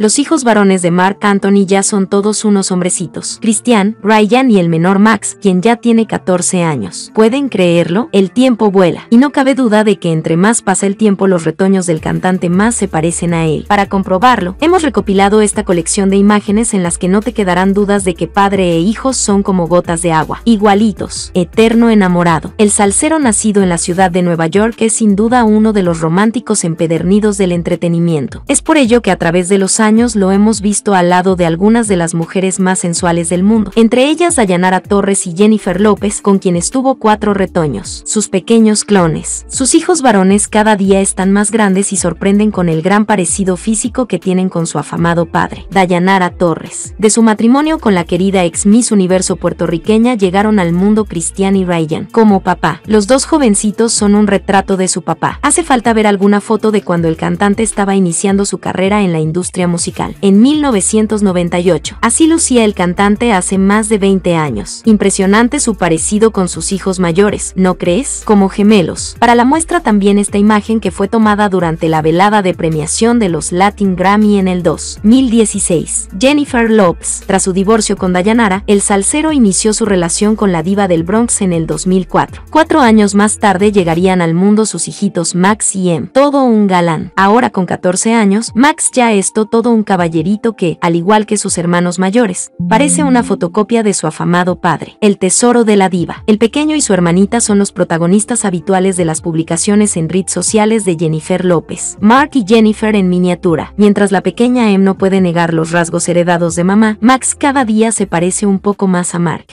Los hijos varones de Mark Anthony ya son todos unos hombrecitos. Christian, Ryan y el menor Max, quien ya tiene 14 años. ¿Pueden creerlo? El tiempo vuela. Y no cabe duda de que entre más pasa el tiempo los retoños del cantante más se parecen a él. Para comprobarlo, hemos recopilado esta colección de imágenes en las que no te quedarán dudas de que padre e hijos son como gotas de agua. Igualitos. Eterno enamorado. El salsero nacido en la ciudad de Nueva York es sin duda uno de los románticos empedernidos del entretenimiento. Es por ello que a través de los años lo hemos visto al lado de algunas de las mujeres más sensuales del mundo, entre ellas Dayanara Torres y Jennifer López, con quienes tuvo cuatro retoños, sus pequeños clones. Sus hijos varones cada día están más grandes y sorprenden con el gran parecido físico que tienen con su afamado padre, Dayanara Torres. De su matrimonio con la querida ex Miss Universo puertorriqueña llegaron al mundo Cristian y Ryan. Como papá, los dos jovencitos son un retrato de su papá. Hace falta ver alguna foto de cuando el cantante estaba iniciando su carrera en la industria musical musical, en 1998. Así lucía el cantante hace más de 20 años. Impresionante su parecido con sus hijos mayores, ¿no crees? Como gemelos. Para la muestra también esta imagen que fue tomada durante la velada de premiación de los Latin Grammy en el 2016. Jennifer Lopez, tras su divorcio con Dayanara, el salsero inició su relación con la diva del Bronx en el 2004. Cuatro años más tarde llegarían al mundo sus hijitos Max y Em, todo un galán. Ahora con 14 años, Max ya es un caballerito que, al igual que sus hermanos mayores, parece una fotocopia de su afamado padre, el tesoro de la diva. El pequeño y su hermanita son los protagonistas habituales de las publicaciones en redes sociales de Jennifer López. Mark y Jennifer en miniatura. Mientras la pequeña Em no puede negar los rasgos heredados de mamá, Max cada día se parece un poco más a Mark.